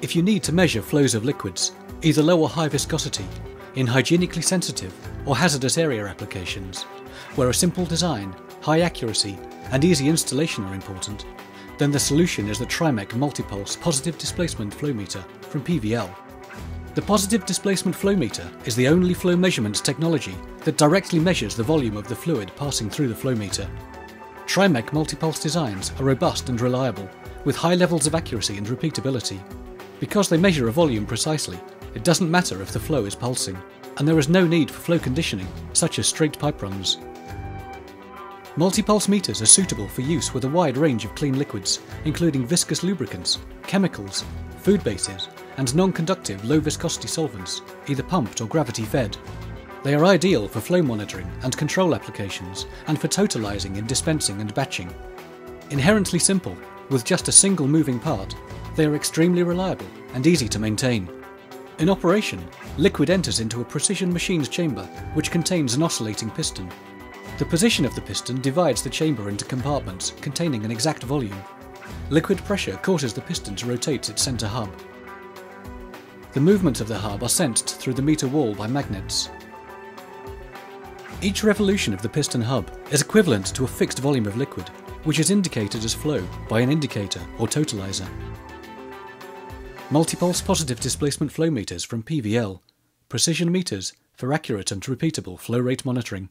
If you need to measure flows of liquids, either low or high viscosity, in hygienically sensitive or hazardous area applications, where a simple design, high accuracy, and easy installation are important, then the solution is the Trimec Multipulse Positive Displacement Flow Meter from PVL. The positive displacement flow meter is the only flow measurement technology that directly measures the volume of the fluid passing through the flow meter. Trimec multipulse designs are robust and reliable, with high levels of accuracy and repeatability. Because they measure a volume precisely, it doesn't matter if the flow is pulsing, and there is no need for flow conditioning, such as straight pipe runs. Multipulse meters are suitable for use with a wide range of clean liquids, including viscous lubricants, chemicals, food bases, and non-conductive low viscosity solvents, either pumped or gravity fed. They are ideal for flow monitoring and control applications, and for totalizing in dispensing and batching. Inherently simple, with just a single moving part, they are extremely reliable and easy to maintain. In operation, liquid enters into a precision machined chamber which contains an oscillating piston. The position of the piston divides the chamber into compartments containing an exact volume. Liquid pressure causes the piston to rotate its center hub, the movements of the hub are sensed through the meter wall by magnets. Each revolution of the piston hub is equivalent to a fixed volume of liquid, which is indicated as flow by an indicator or totalizer. Multipulse positive displacement flow meters from PVL, precision meters for accurate and repeatable flow rate monitoring.